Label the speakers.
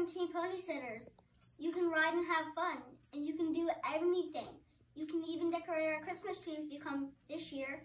Speaker 1: Please join Team Ponysitters. You can ride and have fun, and you can do anything. You can even decorate our Christmas tree if you come this year.